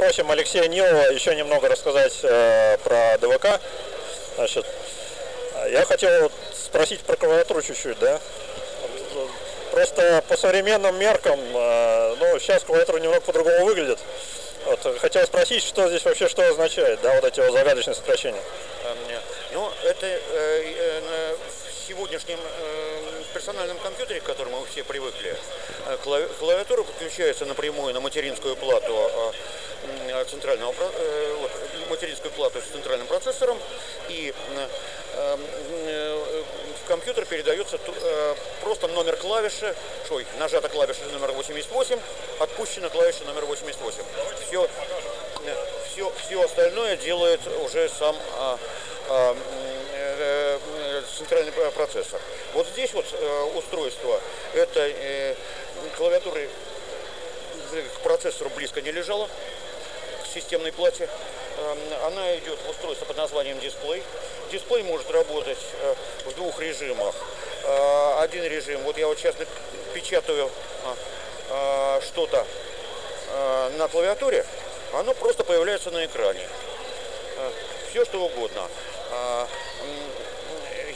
попросим Алексея Нилова еще немного рассказать э, про ДВК. Значит, я хотел спросить про клавиатуру чуть-чуть, да? Просто по современным меркам, э, ну, сейчас клавиатура немного по-другому выглядит. Вот, хотел спросить, что здесь вообще что означает, да, вот эти вот загадочные сокращения. Ну, это э, э, в сегодняшнем э, персональном компьютере, к которому мы все привыкли, э, клавиатура подключается напрямую на материнскую плату э, э, центрального вот, материнскую плату с центральным процессором и в компьютер передается просто номер клавиши, ой, нажата клавиша номер 88, отпущена клавиша номер 88. Все, все, все остальное делает уже сам а, а, центральный процессор. Вот здесь вот э, устройство, это э, клавиатуры к процессору близко не лежала, к системной плате. Эм, она идет в устройство под названием дисплей. Дисплей может работать э, в двух режимах. Один режим, вот я вот сейчас печатаю что-то на клавиатуре, оно просто появляется на экране. Все что угодно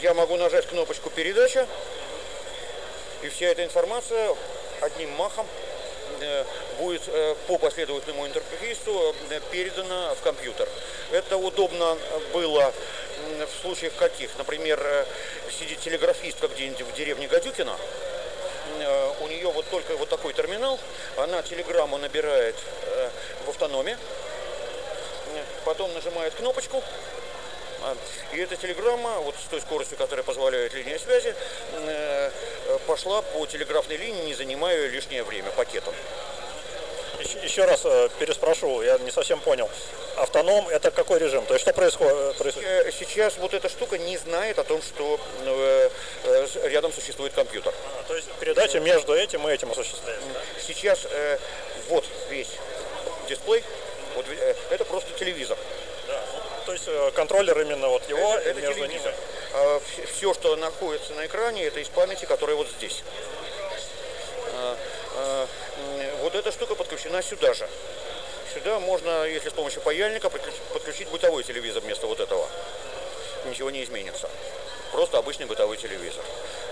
я могу нажать кнопочку передача, и вся эта информация одним махом э, будет э, по последовательному интерфейсу э, передана в компьютер. Это удобно было в случаях каких? Например, сидит телеграфистка где-нибудь в деревне Гадюкина, у нее вот только вот такой терминал, она телеграмму набирает в автономе, потом нажимает кнопочку, и эта телеграмма, вот с той скоростью, которая позволяет линия связи, э, пошла по телеграфной линии, не занимая лишнее время пакетом. Еще раз э, переспрошу, я не совсем понял. Автоном это какой режим? То есть что происходит? Э, сейчас вот эта штука не знает о том, что рядом существует компьютер. А, то есть передача между этим и этим осуществляется? Сейчас вот весь дисплей, вот, это просто телевизор то есть э, контроллер именно вот его это, это между телевизор. ними. А, все, что находится на экране, это из памяти, которая вот здесь. А, а, вот эта штука подключена сюда же. Сюда можно, если с помощью паяльника, подключить бытовой телевизор вместо вот этого. Ничего не изменится. Просто обычный бытовой телевизор.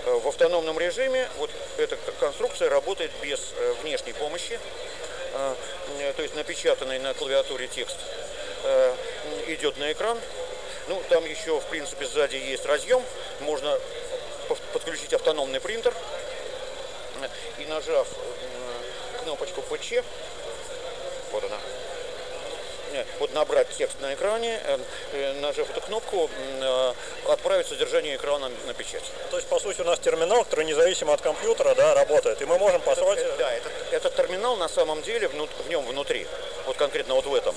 Э, в автономном режиме вот эта конструкция работает без э, внешней помощи. То есть напечатанный на клавиатуре текст э, идет на экран. Ну, там еще, в принципе, сзади есть разъем. Можно подключить автономный принтер. И нажав э, кнопочку ПЧ, вот она, э, вот набрать текст на экране, э, нажав эту кнопку, отправить содержание экрана на печать. То есть, по сути, у нас терминал, который независимо от компьютера, да, работает, и мы можем послать... Да, этот, этот терминал на самом деле в нем внутри, вот конкретно вот в этом,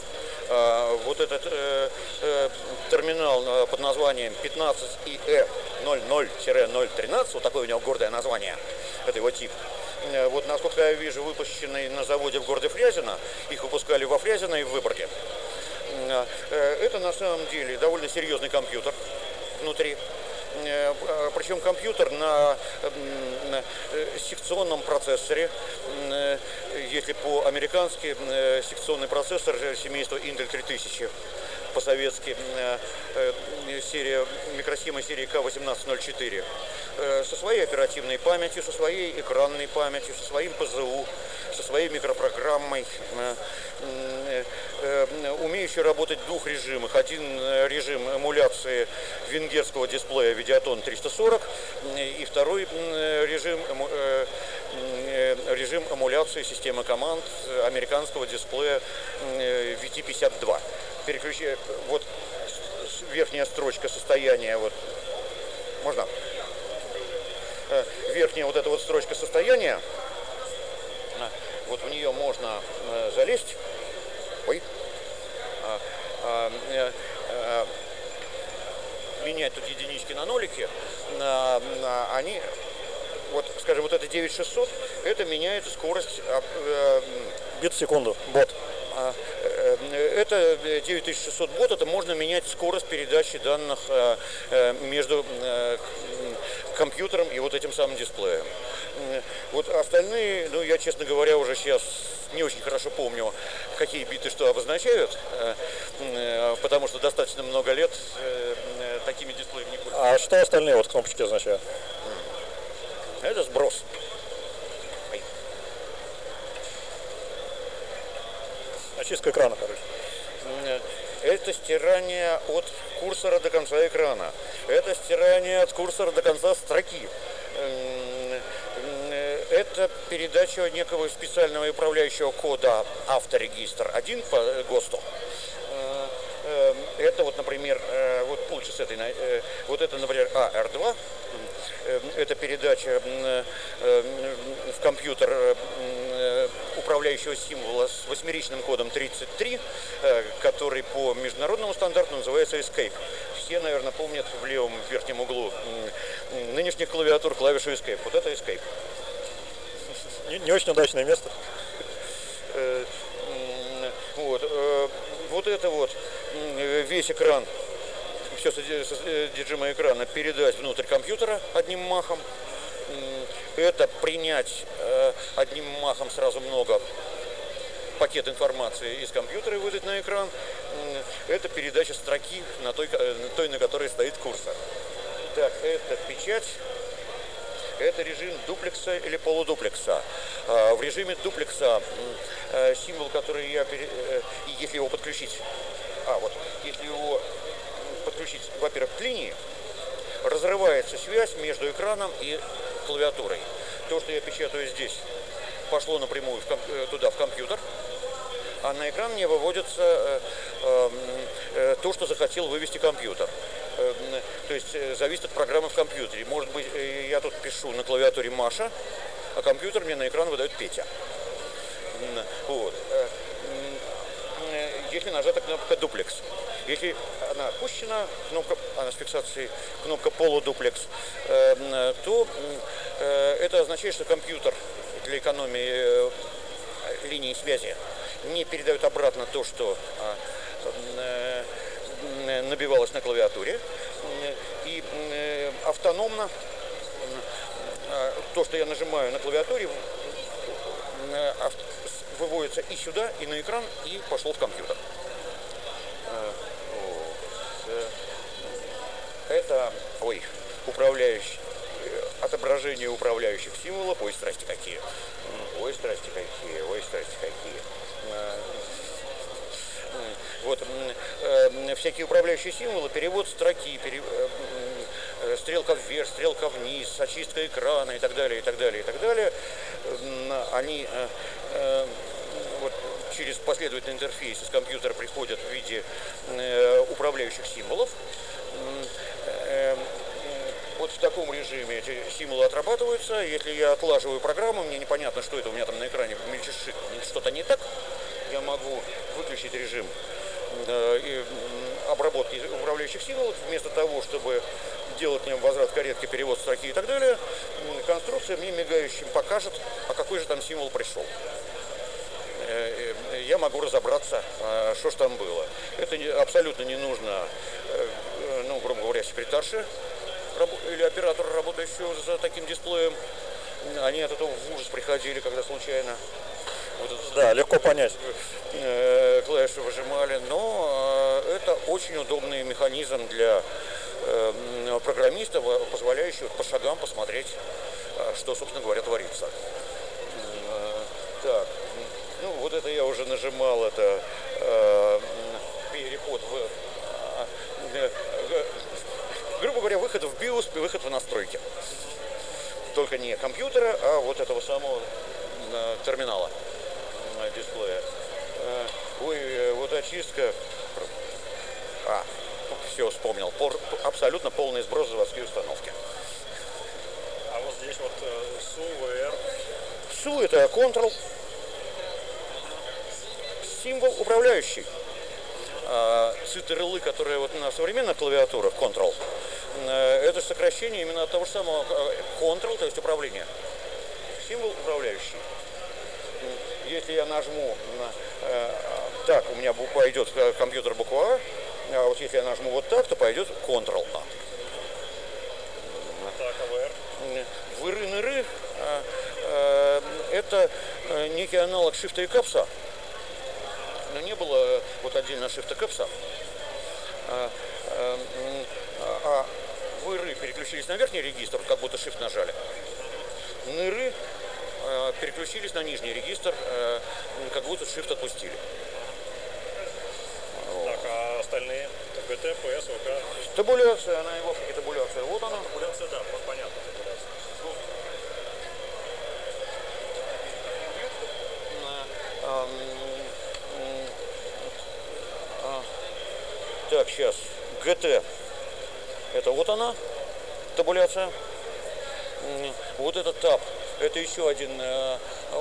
а, вот этот э, э, терминал э, под названием 15IE00-013, вот такое у него гордое название, это его тип. Вот, насколько я вижу, выпущенный на заводе в городе Фрязино, их выпускали во Фрязино и в Выборге. Это на самом деле довольно серьезный компьютер внутри. Э, причем компьютер на э, секционном процессоре, э, если по-американски секционный процессор семейства Intel 3000 по-советски серия, микросхема серии К1804 со своей оперативной памятью, со своей экранной памятью, со своим ПЗУ, со своей микропрограммой, умеющий работать в двух режимах. Один режим эмуляции венгерского дисплея Видеотон 340 и второй режим, э, э, режим эмуляции системы команд американского дисплея VT52. Переключи, вот верхняя строчка состояния, вот, можно? Э, верхняя вот эта вот строчка состояния, вот в нее можно залезть. Ой. Менять тут единички на нолики, они, вот, скажем, вот это 9600, это меняет скорость э, бит в секунду, бот. А, э, это 9600 бот, это можно менять скорость передачи данных э, э, между компьютером и вот этим самым дисплеем. Вот остальные, ну, я, честно говоря, уже сейчас не очень хорошо помню, какие биты что обозначают. означают, потому что достаточно много лет такими дисплеями не пользуются. А что остальные вот кнопочки означают? Это сброс. Очистка экрана, короче. Это стирание от курсора до конца экрана. Это стирание от курсора до конца строки. Это передача некого специального управляющего кода авторегистр 1 по ГОСТу. Э, э, это вот, например, э, вот лучше с этой, вот это, например, AR2, это передача в компьютер управляющего символа с восьмеричным кодом 33, который по международному стандарту называется Escape. Все, наверное, помнят в левом верхнем углу нынешних клавиатур клавишу Escape. Вот это Escape. Не, не очень удачное место. Э, вот, э, вот это вот весь экран, все содержимое экрана передать внутрь компьютера одним махом. Это принять э, одним махом сразу много пакет информации из компьютера и выдать на экран. Это передача строки на той, той на которой стоит курсор. Так, это печать это режим дуплекса или полудуплекса. А, в режиме дуплекса э, символ, который я, э, если его подключить, а вот, если его подключить, во-первых, к линии, разрывается связь между экраном и клавиатурой. То, что я печатаю здесь, пошло напрямую в э, туда, в компьютер, а на экран мне выводится то, что захотел вывести компьютер. Эм, то есть э, зависит от программы в компьютере. Может быть, э, я тут пишу на клавиатуре Маша, а компьютер мне на экран выдает Петя. Вот. Э, если нажата кнопка дуплекс. Если она опущена, кнопка, она с фиксацией, кнопка полудуплекс, эм, то это означает, что компьютер для экономии линии связи не передает обратно то, что а, набивалось на клавиатуре. И э, автономно э, то, что я нажимаю на клавиатуре, э, выводится и сюда, и на экран, и пошел в компьютер. Это, ой, управляющий, отображение управляющих символов, ой, страсти какие, ой, страсти какие, ой, страсти какие. Вот, э, всякие управляющие символы, перевод строки, пере, э, э, стрелка вверх, стрелка вниз, очистка экрана и так далее, и так далее, и так далее. Они э, э, вот, через последовательный интерфейс из компьютера приходят в виде э, управляющих символов. Э, вот в таком режиме эти символы отрабатываются. Если я отлаживаю программу, мне непонятно, что это у меня там на экране мельчешит, что-то не так, я могу выключить режим Э, обработки управляющих символов, вместо того, чтобы делать в нем возврат корректки, перевод строки и так далее, конструкция мне мигающим покажет, а какой же там символ пришел. Э, э, я могу разобраться, что же там было. Это абсолютно не нужно, ну, грубо говоря, секретарше или оператору, работающего за таким дисплеем. Они от этого в ужас приходили, когда случайно вот это, да, легко понять. Э, клавиши выжимали, но э, это очень удобный механизм для э, программиста, позволяющий по шагам посмотреть, что, собственно говоря, творится. Так, ну вот это я уже нажимал, это переход в, грубо говоря, выход в BIOS и выход в настройки. Только не компьютера, а вот этого самого терминала дисплея. Э, ой, э, вот очистка. А, все, вспомнил. Пор, абсолютно полный сброс заводской установки. А вот здесь вот SU, VR. SU это Ctrl. Символ управляющий. А, CTRL, которые вот на современных клавиатурах Ctrl, э, это сокращение именно от того же самого Ctrl, то есть управление. Символ управляющий если я нажму на, э, так, у меня пойдет компьютер буква А, а вот если я нажму вот так, то пойдет Ctrl-A. Так, АВР? Выры-ныры э, э, это э, некий аналог Shift и капса. но не было вот отдельно shift кэпса. А, а, а выры переключились на верхний регистр, как будто shift нажали. Ныры а, переключились на нижний регистр, а, как будто shift отпустили. Так, а остальные? ГТ, ПС, ВК? Табуляция, она его табуляция. Вот она. Табуляция, да, понятно. Так, сейчас. ГТ. Это вот она, табуляция. Вот этот таб. Это еще один э,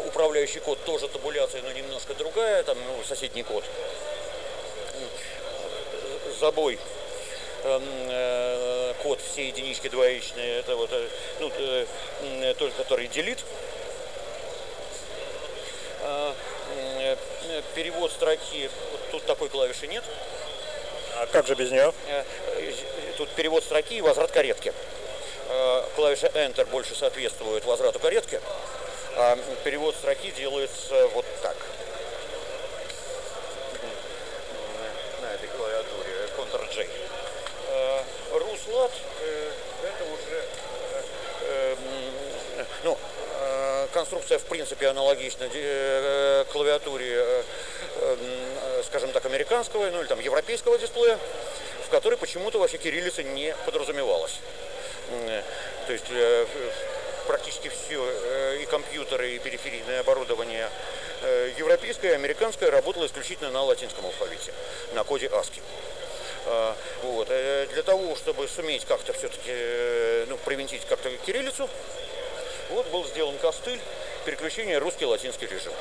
управляющий код, тоже табуляция, но немножко другая, там ну, соседний код. Забой. Эм, э, код все единички двоичные, это вот, э, ну, э, только который делит. Перевод строки, вот тут такой клавиши нет. А как же без нее? Э, тут перевод строки и возврат каретки. Э, клавиша Enter больше соответствует возврату каретки, а перевод строки делается вот так. На этой клавиатуре Ctrl-J. Э, Руслад это уже ну, конструкция в принципе аналогична клавиатуре скажем так, американского, ну или там европейского дисплея, в который почему-то вообще кириллица не подразумевалась. То есть э, практически все, э, и компьютеры, и периферийное оборудование э, европейское американское работало исключительно на латинском алфавите, на коде ASCII. А, вот. Для того, чтобы суметь как-то все-таки ну, привинтить как-то кириллицу, вот был сделан костыль переключения русский-латинский режим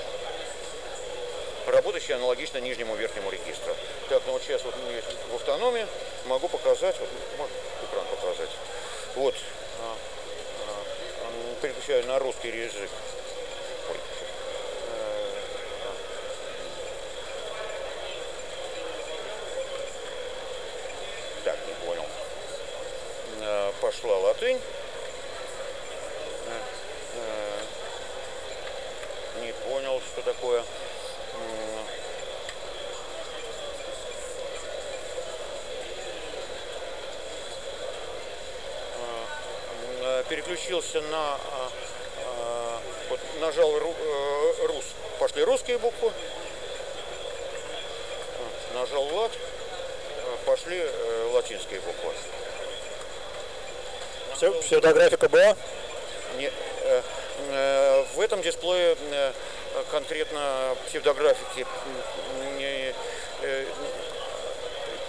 работающий аналогично нижнему верхнему регистру. Так, ну вот сейчас вот мы в автономии могу показать, вот, можно экран показать. Вот, а, а, переключаю на русский. Ой. Так, не понял. А, пошла латынь. Не понял, что такое. Переключился на, а, вот нажал э, рус, пошли русские буквы, нажал лат, пошли э, латинские буквы. Все, псевдографика была? Не, э, в этом дисплее конкретно псевдографики не,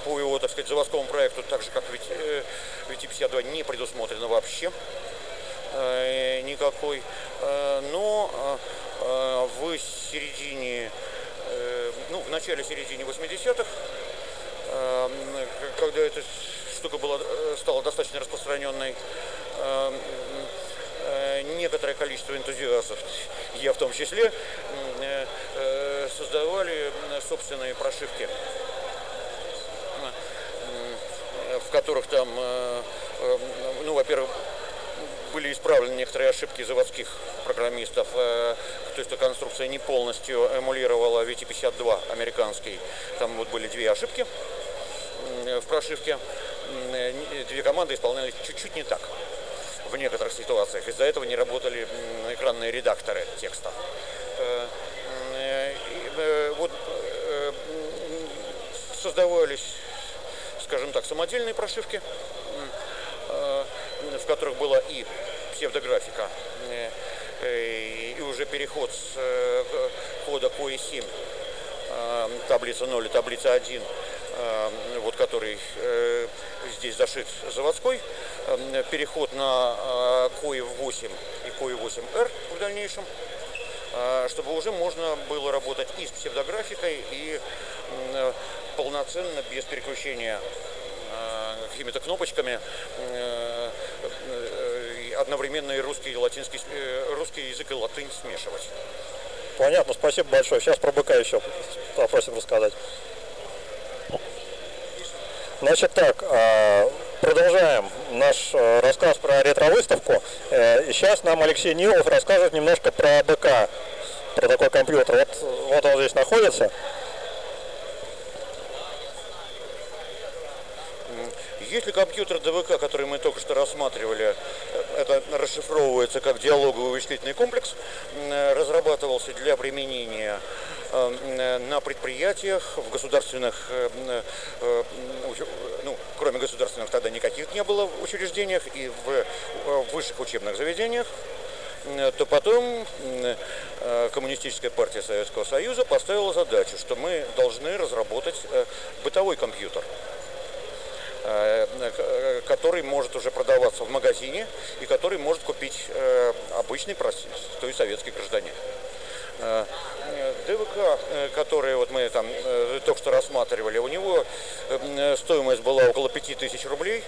по его, так сказать, заводскому проекту, так же как в VT52, не предусмотрено вообще. Э, никакой. Э, но э, в середине, ну, в начале середине 80-х, когда эта штука была, стала достаточно распространенной, некоторое количество энтузиастов, я в том числе, создавали собственные прошивки, в которых там, ну, во-первых, были исправлены некоторые ошибки заводских программистов, э, то есть конструкция не полностью эмулировала VT52 американский. Там вот были две ошибки в прошивке. Э, две команды исполнялись чуть-чуть не так в некоторых ситуациях. Из-за этого не работали экранные редакторы текста. Э, вот создавались, скажем так, самодельные прошивки, в которых была и псевдографика, э, э, и уже переход с э, кода COE7, таблица 0 и таблица 1, вот который здесь зашит заводской, переход на COE 8 и COE 8R в дальнейшем, чтобы уже можно было работать и с псевдографикой, и полноценно без переключения какими-то кнопочками э, э, одновременно и русский, и латинский, э, русский язык и латынь смешивать. Понятно, спасибо большое. Сейчас про БК еще попросим рассказать. Значит так, Продолжаем наш э, рассказ про ретро-выставку. Э, и сейчас нам Алексей Нилов расскажет немножко про БК, про такой компьютер. Вот, вот он здесь находится. Если компьютер ДВК, который мы только что рассматривали, э, это расшифровывается как диалоговый вычислительный комплекс, разрабатывался для применения на предприятиях, в государственных, ну, кроме государственных тогда никаких не было учреждениях и в высших учебных заведениях, то потом э, Коммунистическая партия Советского Союза поставила задачу, что мы должны разработать э, бытовой компьютер э, который может уже продаваться в магазине и который может купить обычный простой советский гражданин. ДВК, который вот мы там только что рассматривали, у него стоимость была около 5000 рублей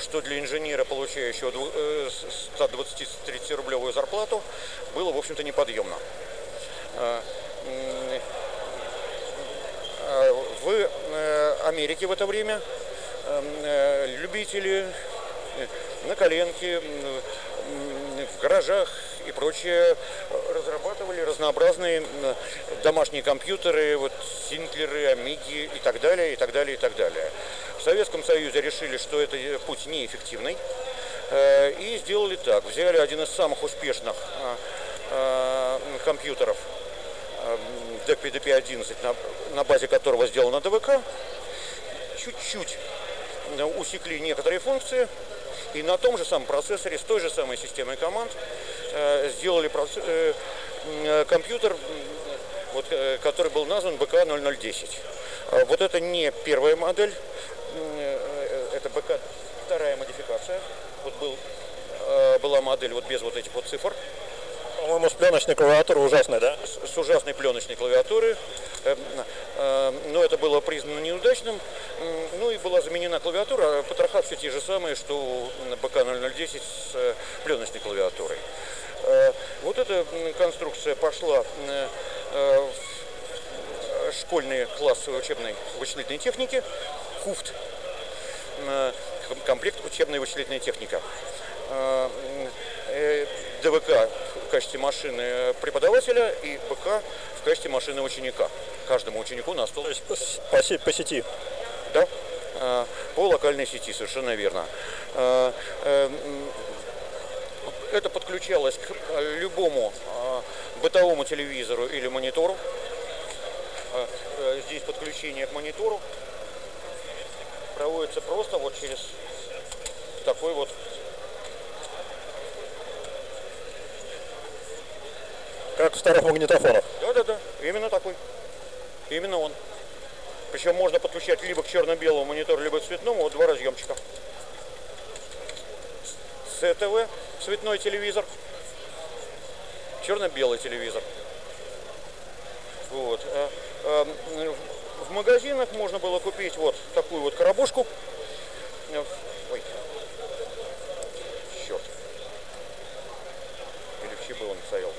что для инженера, получающего 120-30 рублевую зарплату, было, в общем-то, неподъемно. В э, Америке в это время э, любители э, на коленке, в гаражах и прочее разрабатывали разнообразные домашние компьютеры, вот Синклеры, Амиги и так далее, и так далее, и так далее. В Советском Союзе решили, что это путь неэффективный, э, и сделали так. Взяли один из самых успешных э, э, компьютеров DPDP-11, на базе которого сделана ДВК, чуть-чуть усекли некоторые функции, и на том же самом процессоре, с той же самой системой команд, сделали компьютер, вот, который был назван БК-0010. Вот это не первая модель, Э, это БК вторая модификация. Вот был, э, была модель вот без вот этих вот цифр. По-моему, с пленочной клавиатурой ужасной, да? С, с ужасной пленочной клавиатурой. Э, но это было признано неудачным. Ну и была заменена клавиатура. Потроха все те же самые, что у БК-0010 с пленочной клавиатурой. Вот эта конструкция пошла в школьные классы учебной вычислительной техники. КУФТ, э, комплект техника. Э, э, ДВК в качестве машины преподавателя и БК в качестве машины ученика. Каждому ученику на стол. То есть по, по сети? Да, по локальной сети, совершенно верно. Это подключалось к любому бытовому телевизору или монитору. Здесь подключение к монитору проводится просто вот через такой вот Как в старых магнитофонах. Да-да-да, именно такой. Именно он. Причем можно подключать либо к черно-белому монитору, либо к цветному, вот два разъемчика. СТВ, цветной телевизор, черно-белый телевизор. Вот. Э, э, в магазинах можно было купить вот такую вот коробушку. Ой. Черт. Или в ЧБ он стоял.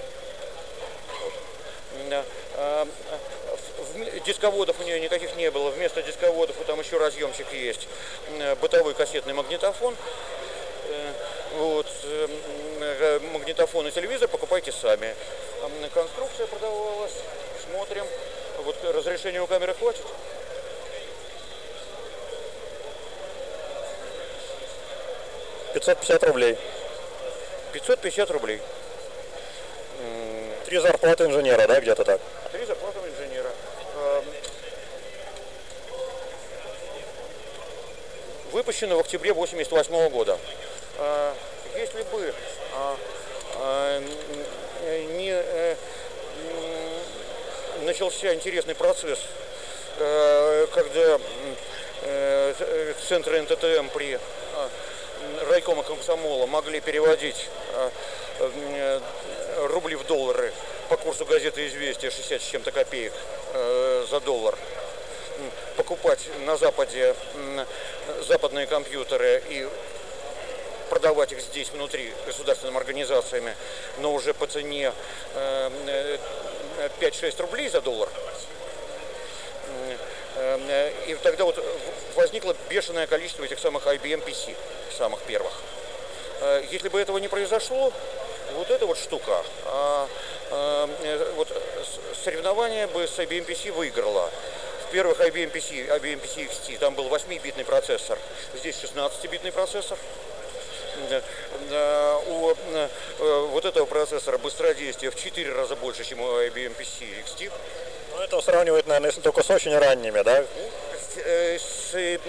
Вот. А, дисководов у нее никаких не было. Вместо дисководов там еще разъемчик есть. Бытовой кассетный магнитофон. Вот. Э, магнитофон и телевизор покупайте сами. Конструкция продавалась. Смотрим. Вот разрешение у камеры хватит? Пятьсот пятьдесят рублей. 550 рублей. Три зарплаты инженера, да, где-то так? Три зарплаты инженера. Эм, выпущено в октябре 88 года. Э, если бы а, а, не э, начался интересный процесс, э, когда центры НТТМ при а, райкома комсомола могли переводить рубли в доллары по курсу газеты «Известия» 60 с чем-то копеек за доллар. Покупать на Западе западные компьютеры и продавать их здесь внутри государственными организациями, но уже по цене 5-6 рублей за доллар. Э, и тогда вот возникло бешеное количество этих самых IBM PC, самых первых. Э, если бы этого не произошло, вот эта вот штука, а, э, вот соревнование бы с IBM PC выиграла. В первых IBM PC, IBM PC XT, там был 8-битный процессор, здесь 16-битный процессор. У вот этого процессора быстродействие в 4 раза больше, чем у IBM PC XT. Ну, это сравнивает, наверное, если только с очень ранними, да? С, с,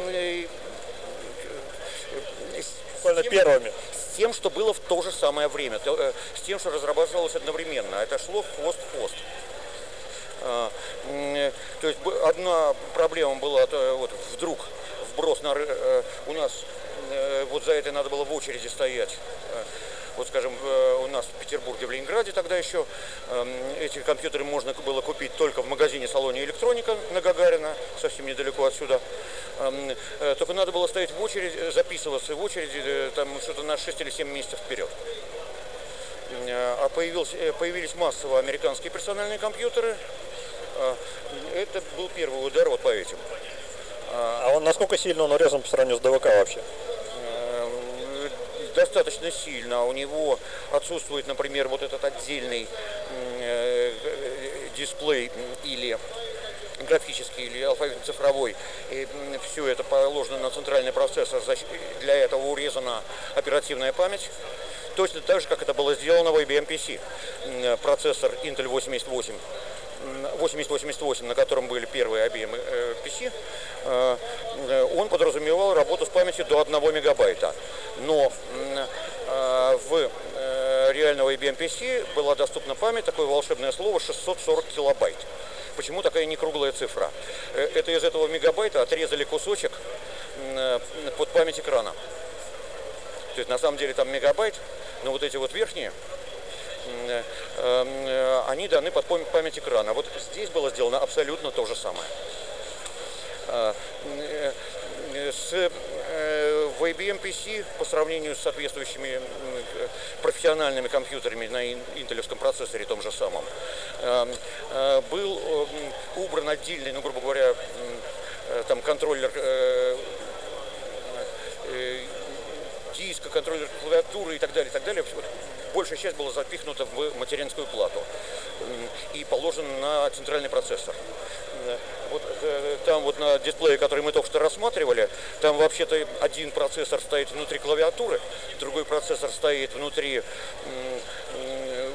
Буквально первыми. С тем, что было в то же самое время, с тем, что разрабатывалось одновременно. Это шло хвост-хвост. А, то есть одна проблема была, вот вдруг вброс на, э, у нас, э, вот за это надо было в очереди стоять. Э, вот, скажем, у нас в Петербурге, в Ленинграде тогда еще эм, эти компьютеры можно было купить только в магазине салоне электроника на Гагарина, совсем недалеко отсюда. Эм, только надо было стоять в очереди, записываться в очереди там что-то на 6 или 7 месяцев вперед. А появились, появились массово американские персональные компьютеры, это был первый удар вот по этим. А он насколько сильно он урезан по сравнению с ДВК вообще? Э, достаточно сильно. У него отсутствует, например, вот этот отдельный э, дисплей или графический или алфавитно-цифровой. И все это положено на центральный процессор. Для этого урезана оперативная память. Точно так же, как это было сделано в IBM PC. Процессор Intel 88 8088, на котором были первые объемы э, PC, э, э, он подразумевал работу с памятью до 1 мегабайта. Но в реального IBM PC была доступна память, такое волшебное слово, 640 килобайт. Почему такая не круглая цифра? Это из этого мегабайта отрезали кусочек под память экрана. То есть на самом деле там мегабайт, но вот эти вот верхние Э, э, они даны под память экрана. Вот здесь было сделано абсолютно то же самое. Э, с, в IBM PC по сравнению с соответствующими профессиональными компьютерами на интелевском процессоре том же самом был убран отдельный, ну грубо говоря, там контроллер диска, контроллер клавиатуры и так далее, и так далее большая часть была запихнута в материнскую плату и положена на центральный процессор. Вот э, там вот на дисплее, который мы только что рассматривали, там вообще-то один процессор стоит внутри клавиатуры, другой процессор стоит внутри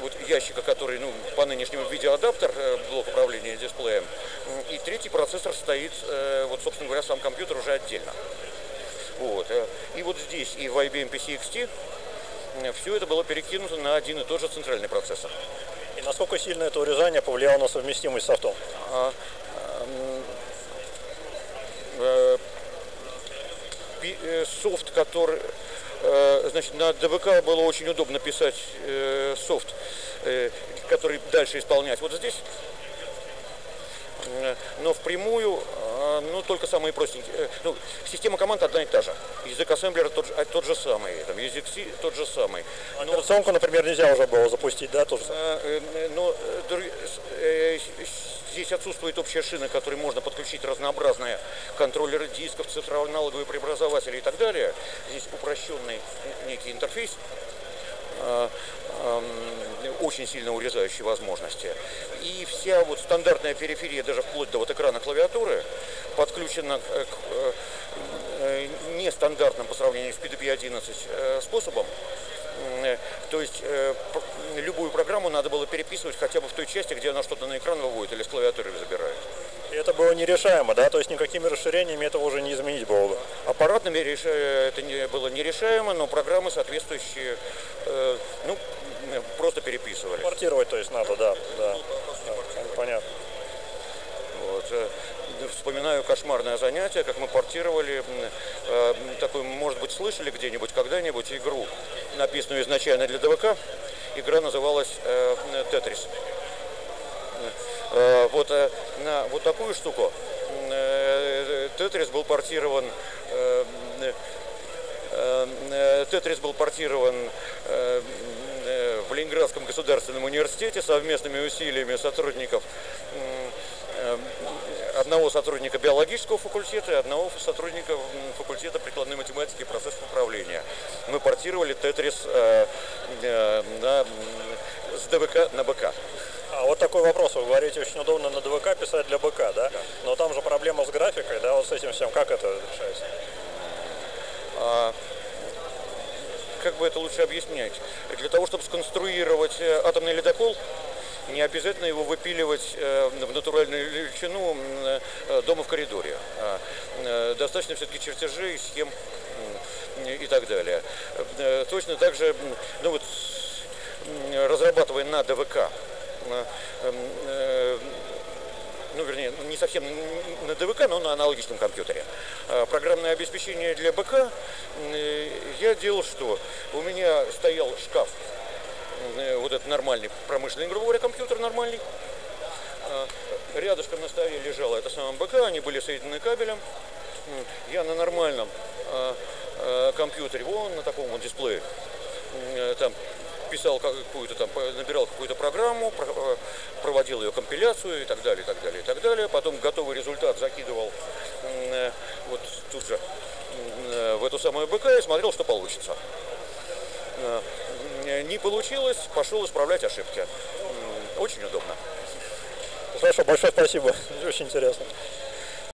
вот ящика, который ну, по нынешнему видеоадаптер, э, блок управления дисплеем, и третий процессор стоит, э, вот, собственно говоря, сам компьютер уже отдельно. Вот. И вот здесь и в IBM PC XT все это было перекинуто на один и тот же центральный процессор. И насколько сильно это урезание повлияло на совместимость с софтом? А, э, э, софт, который... Э, значит, на ДВК было очень удобно писать э, софт, э, который дальше исполнять. Вот здесь Э, но впрямую, э, ну, только самые простенькие. Э, ну, система команд одна и та же. Язык ассемблера тот, тот же самый, там, язык C тот же самый. А но, операционку, например, нельзя уже было запустить, да, тоже? Но здесь отсутствует общая шина, к которой можно подключить разнообразные контроллеры дисков, цифроаналоговые преобразователи и так далее. Здесь упрощенный некий интерфейс очень сильно урезающие возможности. И вся вот стандартная периферия, даже вплоть до вот экрана клавиатуры, подключена к э, э, нестандартным по сравнению с PDP-11 э, способом. То есть любую программу надо было переписывать хотя бы в той части, где она что-то на экран выводит или с клавиатуры забирает. И это было нерешаемо, да? То есть никакими расширениями этого уже не изменить было бы? Аппаратными это не, было нерешаемо, но программы соответствующие, ну, просто переписывали. Портировать, то есть надо, да, да. понятно. Вот. Э, вспоминаю кошмарное занятие, как мы портировали, э, такой, может быть, слышали где-нибудь когда-нибудь игру, написанную изначально для ДВК. Игра называлась э, «Тетрис». Э, вот э, на вот такую штуку э, Тетрис был портирован э, э, Тетрис был портирован э, Ленинградском государственном университете совместными усилиями сотрудников одного сотрудника биологического факультета и одного сотрудника факультета прикладной математики и процессов управления. Мы портировали Тетрис э, э, на, с ДВК на БК. А вот такой вопрос. Вы говорите, очень удобно на ДВК писать для БК, да? да. Но там же проблема с графикой, да, вот с этим всем. Как это решается? А, как бы это лучше объяснять? Для того, чтобы сконструировать э, атомный ледокол, не обязательно его выпиливать э, в натуральную величину э, дома в коридоре. А, достаточно все-таки чертежей, схем и так далее. Точно так же, ну вот, разрабатывая на ДВК ну, вернее, не совсем на ДВК, но на аналогичном компьютере. А, программное обеспечение для БК я делал что? У меня стоял шкаф, вот этот нормальный промышленный, грубо говоря, компьютер нормальный. А, рядышком на столе лежало это самое БК, они были соединены кабелем. Я на нормальном а, компьютере, вон на таком вот дисплее, там писал какую-то там, набирал какую-то программу, э, проводил ее компиляцию и так далее, и так далее, и так далее. Потом готовый результат закидывал э, вот тут же э, в эту самую БК и смотрел, что получится. Не получилось, пошел исправлять ошибки. Очень удобно. Хорошо, большое спасибо. Очень интересно.